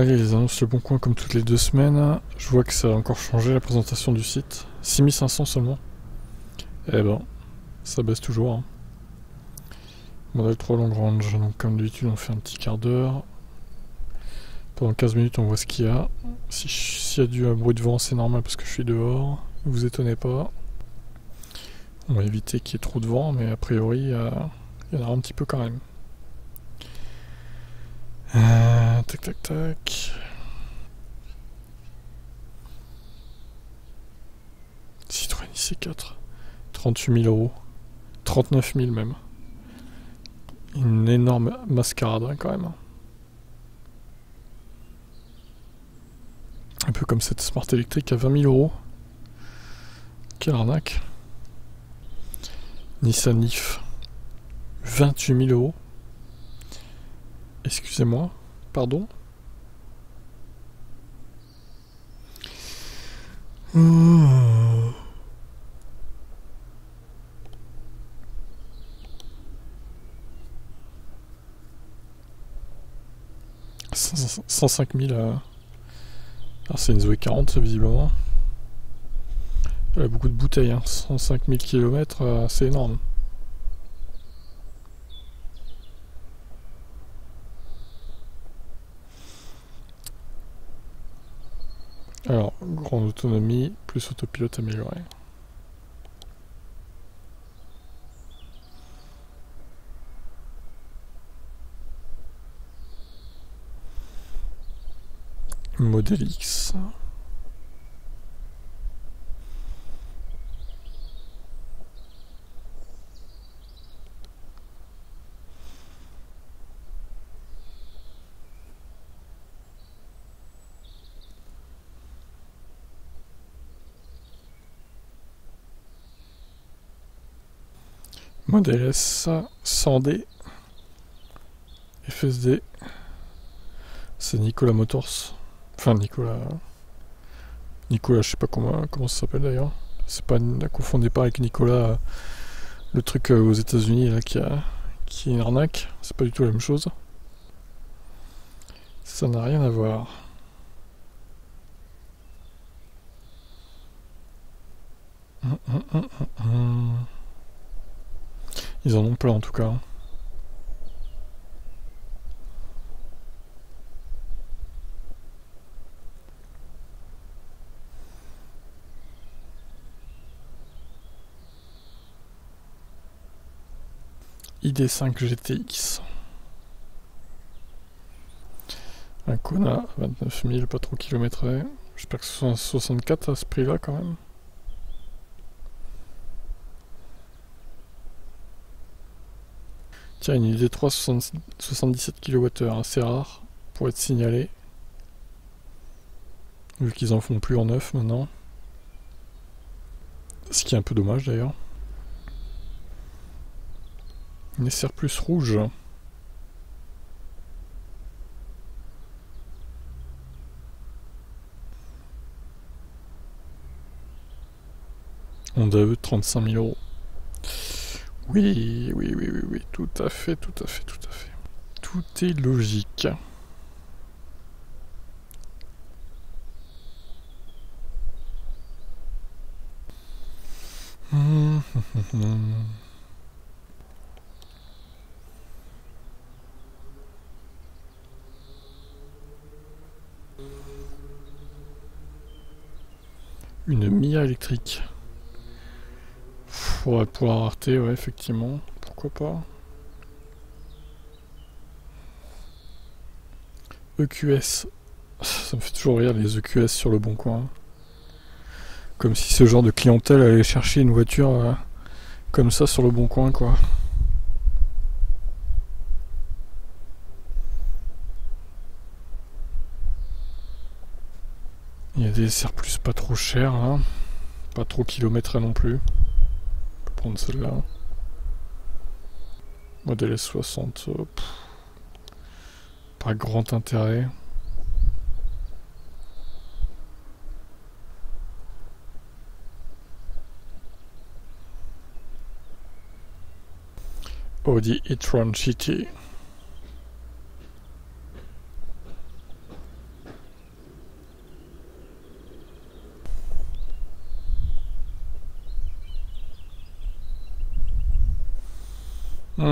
Allez, ils annoncent le bon coin comme toutes les deux semaines. Je vois que ça a encore changé la présentation du site. 6500 seulement. Eh ben, ça baisse toujours. Hein. Modèle 3 long range. Donc comme d'habitude, on fait un petit quart d'heure. Pendant 15 minutes, on voit ce qu'il y a. S'il y a du bruit de vent, c'est normal parce que je suis dehors. Ne vous étonnez pas. On va éviter qu'il y ait trop de vent, mais a priori, il y en a un petit peu quand même. Euh, tac, tac, tac. Citroën IC4. 38 000 euros. 39 000 même. Une énorme mascarade hein, quand même. Un peu comme cette Smart électrique à 20 000 euros. Quelle arnaque. Nissan Leaf. 28 000 euros. Excusez-moi, pardon? Oh. 105 000. Euh... C'est une Zoé 40 visiblement. Elle a beaucoup de bouteilles, hein. 105 000 km, c'est énorme. Alors, grande autonomie, plus autopilote amélioré. Modèle X. Modèle S 100D FSD c'est Nicolas Motors. Enfin Nicolas Nicolas je sais pas comment, comment ça s'appelle d'ailleurs. C'est pas ne confondez pas avec Nicolas le truc euh, aux états unis là qui, a, qui est une arnaque. C'est pas du tout la même chose. Ça n'a rien à voir. Hum, hum, hum, ils en ont plein en tout cas. ID5 GTX. Un Kona 29 000, pas trop kilométré. J'espère que ce soit un 64 à ce prix là quand même. Tiens, une ID3 77 kWh, assez rare pour être signalé. Vu qu'ils en font plus en neuf maintenant. Ce qui est un peu dommage d'ailleurs. Une SR plus rouge. On a 35 000 euros. Oui, oui, oui, oui, oui, tout à fait, tout à fait, tout à fait. Tout est logique. Une Mia électrique. Pour, pour la rareté, ouais, effectivement. Pourquoi pas. EQS. Ça me fait toujours rire les EQS sur le bon coin. Comme si ce genre de clientèle allait chercher une voiture euh, comme ça sur le bon coin, quoi. Il y a des surplus pas trop chers là. Pas trop kilométrés non plus prendre celle-là. Modèle S60. Euh, pas grand intérêt. Audi e-tron GT. Il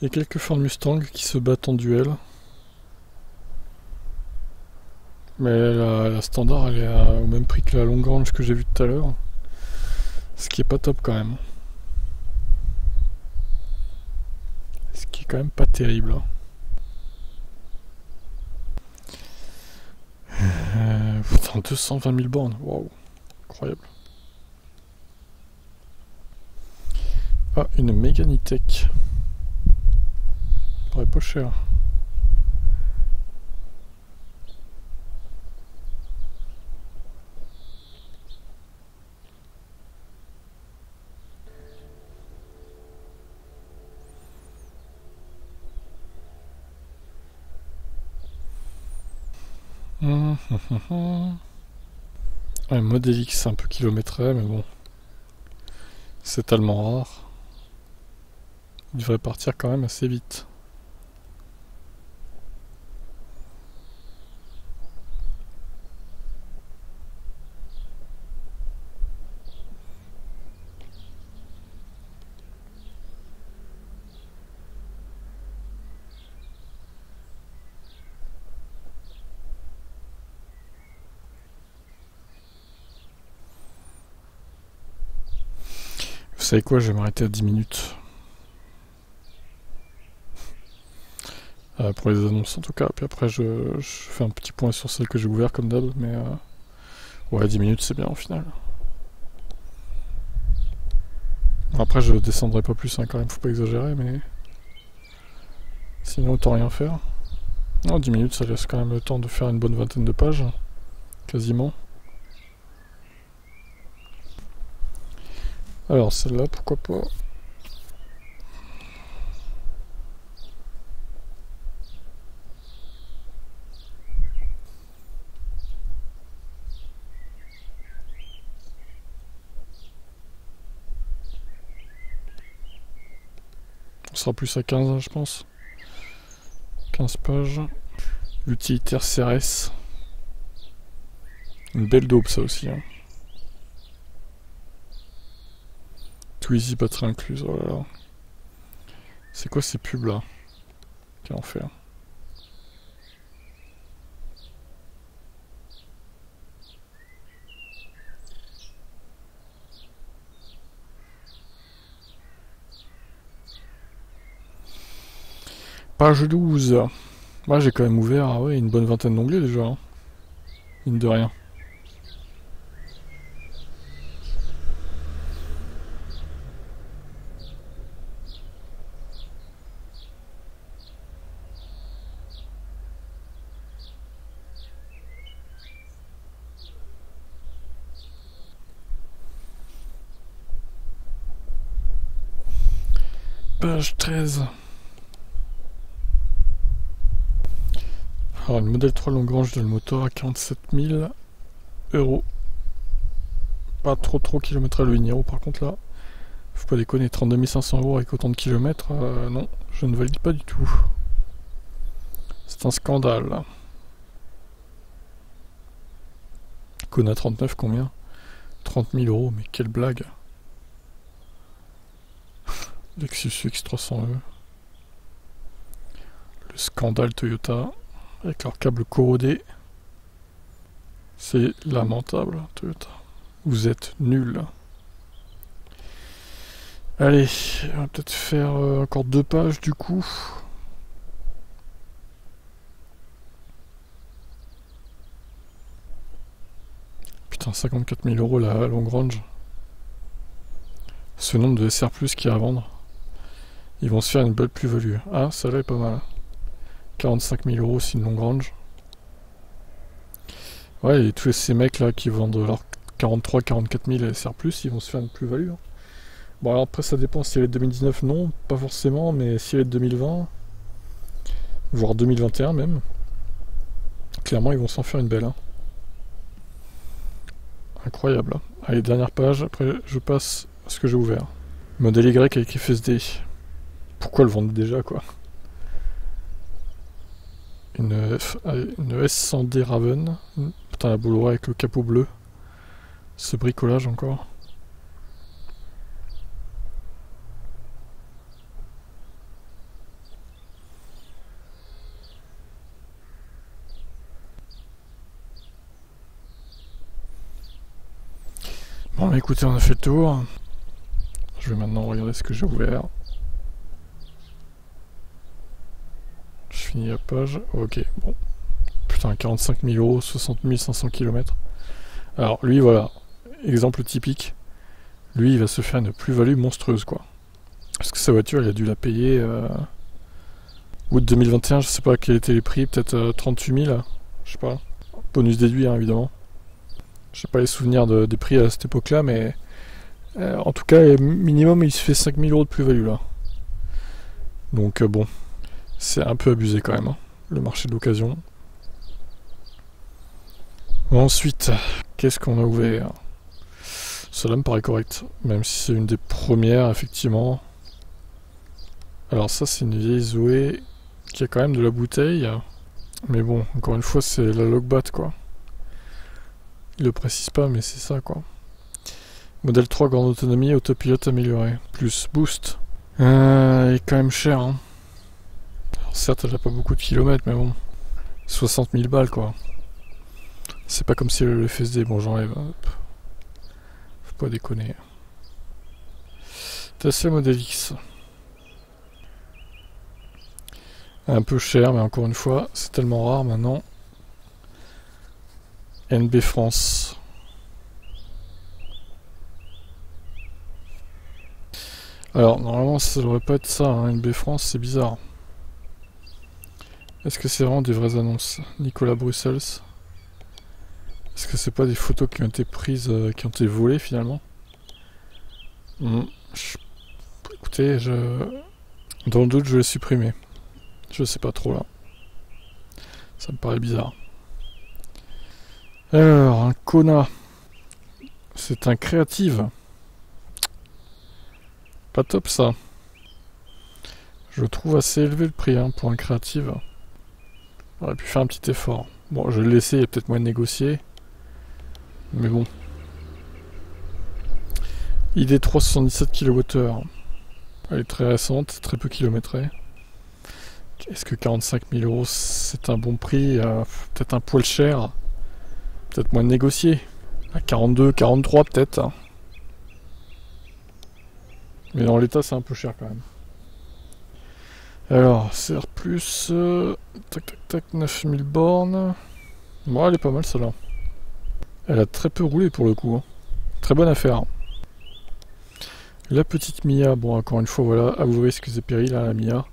y a quelques Ford Mustang qui se battent en duel. Mais la, standard elle est au même prix que la longue range que j'ai vue tout à l'heure. Ce qui est pas top quand même. Ce qui est quand même pas terrible. Euh, putain, 220 000 bornes, waouh, incroyable. Ah, une Meganitech. Paraît pas cher. Hum, hum, hum, X un peu kilométré, mais bon. C'est tellement rare. Il devrait partir quand même assez vite. Savez quoi, je vais m'arrêter à 10 minutes. Euh, pour les annonces en tout cas, puis après je, fais un petit point sur celle que j'ai ouvert comme d'hab, mais euh, ouais 10 minutes c'est bien au final. Après je descendrai pas plus hein, quand même, faut pas exagérer, mais sinon autant rien faire. Non 10 minutes ça laisse quand même le temps de faire une bonne vingtaine de pages, quasiment. Alors celle-là, pourquoi pas? On sera plus à 15, je pense. 15 pages. L'utilitaire CRS. Une belle daube, ça aussi. Hein. Easy Battery incluse, oh là là. C'est quoi ces pubs là Quel enfer. Page 12. Moi j'ai quand même ouvert ah une bonne vingtaine d'onglets déjà. Hein. Mine de rien. Page 13. Alors, une modèle 3 Longrange de le moteur à 47 000 euros. Pas trop trop kilomètres à le par contre là. Faut pas déconner, 32 500 euros avec autant de kilomètres, euh, non, je ne valide pas du tout. C'est un scandale. Kona 39 combien? 30 000 euros, mais quelle blague Lexus X300E. Le scandale Toyota avec leur câble corrodé. C'est lamentable, Toyota. Vous êtes nuls. Allez, on va peut-être faire euh, encore deux pages du coup. Putain, 54 000 euros la long range. Ce nombre de SR qui a à vendre. Ils vont se faire une belle plus-value. Ah, ça là est pas mal. 45 000 euros, c'est une longue range. Ouais, et tous ces mecs là qui vendent leurs 43, 44 000 SR+, ils vont se faire une plus-value. Hein. Bon, alors après, ça dépend. Si elle est 2019, non, pas forcément, mais si elle est 2020, voire 2021 même, clairement, ils vont s'en faire une belle. Hein. Incroyable. Allez, dernière page, après je passe à ce que j'ai ouvert. Modèle Y avec FSD pourquoi le vendre déjà quoi Une, F- une S100D Raven. Putain, la boule avec le capot bleu. Ce bricolage encore. Bon, écoutez, on a fait le tour. Je vais maintenant regarder ce que j'ai ouvert. Je finis la page. Ok, bon. Putain, 45 000 euros, 60 500 km. Alors, lui, voilà. Exemple typique. Lui, il va se faire une plus-value monstrueuse, quoi. Parce que sa voiture, il a dû la payer. Euh... Août 2021, je sais pas quels étaient les prix, peut-être euh, 38 000, je sais pas. Bonus déduit, hein, évidemment. Je sais pas les souvenirs de- des prix à cette époque-là, mais euh, en tout cas, minimum, il se fait 5000 euros de plus-value là. Donc euh, bon, c'est un peu abusé quand même, hein, le marché de l'occasion. Ensuite, qu'est-ce qu'on a ouvert? Cela me paraît correct, même si c'est une des premières, effectivement. Alors ça, c'est une vieille Zoé qui a quand même de la bouteille. Mais bon, encore une fois, c'est la logbat, quoi. Il le précise pas, mais c'est ça, quoi. Modèle 3, grande autonomie, autopilote amélioré. Plus boost. Euh, il est quand même cher, hein. Certes, elle a pas beaucoup de kilomètres, mais bon. 60 000 balles, quoi. C'est pas comme si le FSD, bon, j'enlève. hop. Faut pas déconner. Tesla Model X. Un peu cher, mais encore une fois, c'est tellement rare maintenant. NB France. Alors, normalement, ça devrait pas être ça, hein, NB France, c'est bizarre. Est-ce que c'est vraiment des vraies annonces Nicolas Bruxelles Est-ce que c'est pas des photos qui ont été prises, euh, qui ont été volées finalement? Hmm, Écoutez, je... Dans le doute, je vais supprimer. Je sais pas trop là. Ça me paraît bizarre. Alors, un Kona. C'est un créative. Pas top ça. Je trouve assez élevé le prix hein, pour un créative. J'aurais pu faire un petit effort. Bon, je vais le laisser, il y a peut-être moyen de négocier. Mais bon. ID 377 kWh. Elle est très récente, très peu kilométrée. Est-ce que 45 000 euros c'est un bon prix Euh, Peut-être un poil cher? Peut-être moins de négocier. À 42, 43 peut-être. Mais dans l'état c'est un peu cher quand même. Alors, CR+, euh, tac tac tac, 9000 bornes. Bon, elle est pas mal celle-là. Elle a très peu roulé pour le coup. hein. Très bonne affaire. La petite Mia, bon encore une fois voilà, à vous risques et périls hein, la Mia.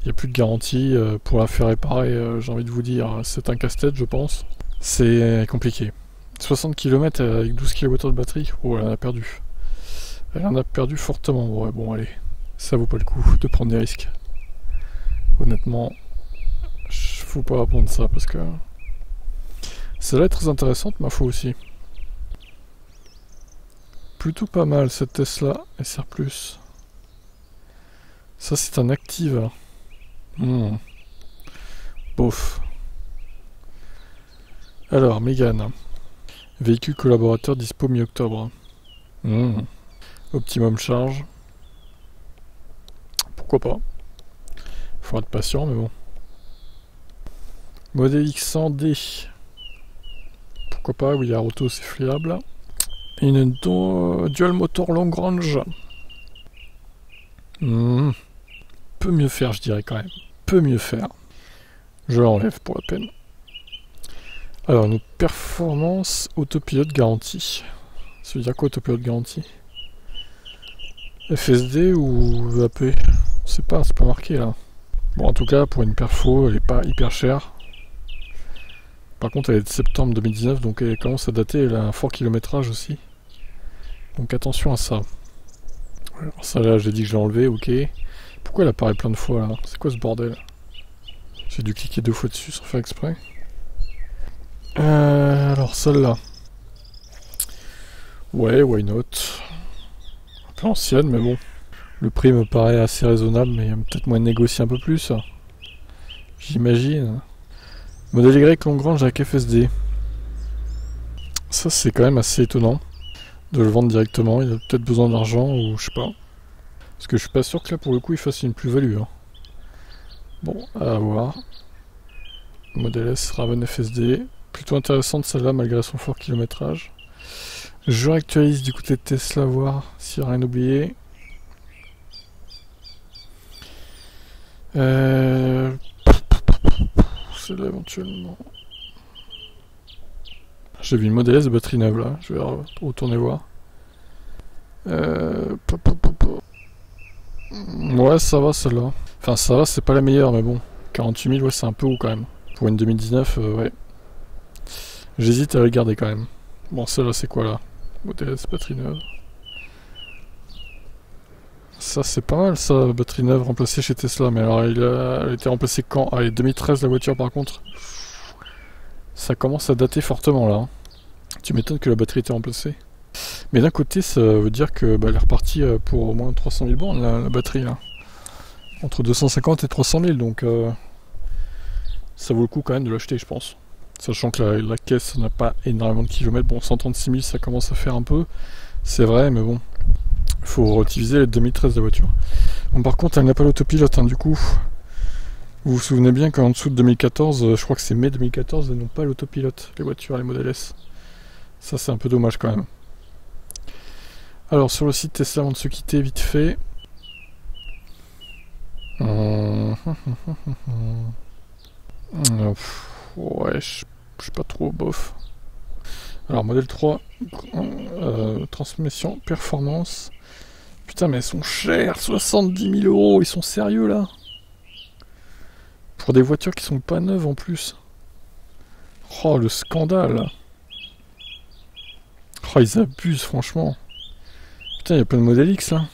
Il n'y a plus de garantie euh, pour la faire réparer, euh, j'ai envie de vous dire, c'est un casse-tête je pense. C'est compliqué. 60 km avec 12 kWh de batterie, oh elle en a perdu. Elle en a perdu fortement, ouais bon allez, ça vaut pas le coup de prendre des risques. Honnêtement, je- faut pas prendre ça parce que celle-là est très intéressante ma foi aussi. Plutôt pas mal cette Tesla SR+. Ça c'est un active. Hmm. Bof. Alors, Mégane. Véhicule collaborateur dispo mi-octobre. Hmm. Optimum charge. Pourquoi pas. Faut être patient, mais bon. Modèle X100D. Pourquoi pas, oui, la auto c'est fiable. Et une do- dual motor long range. Hmm. Peut mieux faire, je dirais quand même. Peut mieux faire. Je l'enlève pour la peine. Alors, une performance autopilote garantie. Ça veut dire quoi autopilote garantie? FSD ou AP C'est pas, c'est pas marqué là. Bon, en tout cas, pour une perfo, elle est pas hyper chère. Par contre, elle est de septembre 2019, donc elle commence à dater. Elle a un fort kilométrage aussi. Donc attention à ça. Alors ça là, j'ai dit que je l'ai enlevé, ok. Pourquoi elle apparaît plein de fois là? C'est quoi ce bordel? J'ai dû cliquer deux fois dessus sans faire exprès. Euh, alors celle-là. Ouais, why not? Un peu ancienne, mais bon. Le prix me paraît assez raisonnable, mais il y a peut-être moyen de négocier un peu plus. J'imagine. Modèle Y Longrange avec FSD. Ça, c'est quand même assez étonnant de le vendre directement. Il a peut-être besoin d'argent ou je sais pas. Parce que je suis pas sûr que là, pour le coup, il fasse une plus-value. Hein. Bon, à voir. Modèle S Raven FSD. Plutôt intéressante celle-là malgré son fort kilométrage. Je réactualise du côté de Tesla, voir s'il n'y a rien oublié. Euh... C'est là éventuellement. J'ai vu une Model de batterie neuve là, je vais retourner voir. Euh... Ouais, ça va celle-là. Enfin, ça va, c'est pas la meilleure, mais bon. 48 000, ouais, c'est un peu haut quand même. Pour une 2019, euh, ouais. J'hésite à regarder quand même. Bon, celle-là, c'est quoi là? Modèle S, batterie neuve. Ça, c'est pas mal, ça, batterie neuve remplacée chez Tesla. Mais alors, elle a été remplacée quand? Allez, 2013, la voiture, par contre? Ça commence à dater fortement, là. Hein. Tu m'étonnes que la batterie était remplacée. Mais d'un côté, ça veut dire que bah, elle est repartie euh, pour au moins 300 000 bornes, la, batterie, là. Entre 250 et 300 000, donc... Euh, ça vaut le coup quand même de l'acheter, je pense. Sachant que la, caisse n'a pas énormément de kilomètres. Bon, 136 000, ça commence à faire un peu. C'est vrai, mais bon. Il faut relativiser les 2013 de la voiture. Par contre, elle n'a pas l'autopilote, hein, du coup. Vous vous souvenez bien qu'en dessous de 2014, euh, je crois que c'est mai 2014, elles n'ont pas l'autopilote, les voitures, les modèles S. Ça, c'est un peu dommage quand même. Alors, sur le site Tesla, avant de se quitter, vite fait. Ouais, je suis pas trop bof. Alors, modèle 3, euh, transmission, performance. Putain, mais elles sont chères, 70 000 euros, ils sont sérieux là Pour des voitures qui sont pas neuves en plus. Oh, le scandale Oh, ils abusent, franchement. Putain, il y a plein de modèles X là.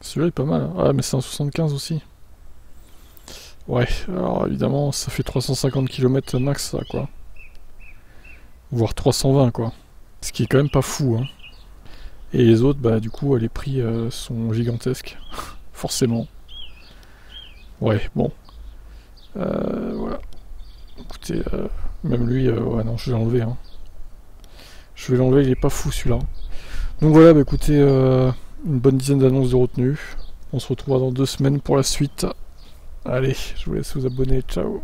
Celui-là est pas mal. Ah, mais c'est un 75 aussi. Ouais, alors évidemment, ça fait 350 km max, ça, quoi. Voire 320, quoi. Ce qui est quand même pas fou, hein. Et les autres, bah, du coup, les prix euh, sont gigantesques. Forcément. Ouais, bon. Euh, voilà. Écoutez, euh, même lui, ouais, non, je vais l'enlever, hein. Je vais l'enlever, il est pas fou, celui-là. Donc voilà, bah, écoutez, une bonne dizaine d'annonces de retenue. On se retrouvera dans deux semaines pour la suite. Allez, je vous laisse vous abonner. Ciao